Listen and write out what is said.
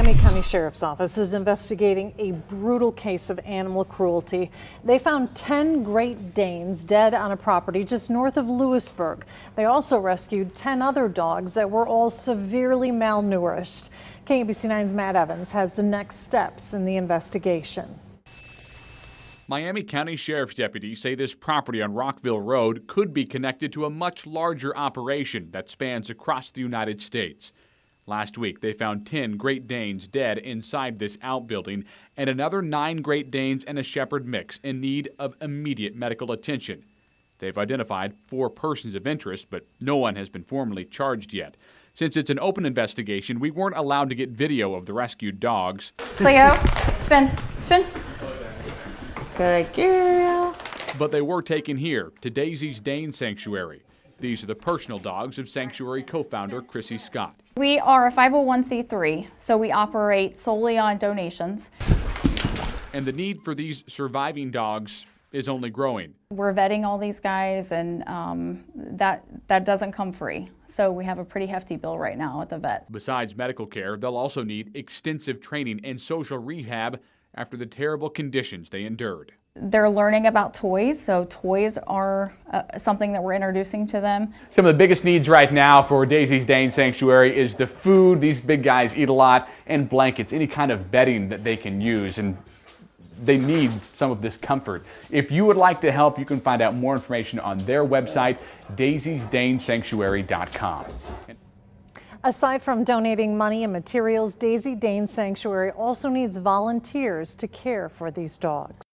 Miami County Sheriff's Office is investigating a brutal case of animal cruelty. They found 10 Great Danes dead on a property just north of Louisburg. They also rescued 10 other dogs that were all severely malnourished. KMBC 9's Matt Evans has the next steps in the investigation. Miami County Sheriff's deputies say this property on Rockville Road could be connected to a much larger operation that spans across the United States. Last week, they found 10 Great Danes dead inside this outbuilding and another nine Great Danes and a Shepherd mix in need of immediate medical attention. They've identified four persons of interest, but no one has been formally charged yet. Since it's an open investigation, we weren't allowed to get video of the rescued dogs. Cleo, spin, spin. Good girl. But they were taken here to Daisy's Dane Sanctuary. These are the personal dogs of Sanctuary co founder Chrissy Scott. We are a 501c3, so we operate solely on donations. And the need for these surviving dogs is only growing. We're vetting all these guys, and um, that, that doesn't come free. So we have a pretty hefty bill right now at the vet. Besides medical care, they'll also need extensive training and social rehab after the terrible conditions they endured. They're learning about toys, so toys are uh, something that we're introducing to them. Some of the biggest needs right now for Daisy's Dane Sanctuary is the food, these big guys eat a lot, and blankets, any kind of bedding that they can use. And they need some of this comfort. If you would like to help, you can find out more information on their website, daisysdanesanctuary.com. Aside from donating money and materials, Daisy Dane Sanctuary also needs volunteers to care for these dogs.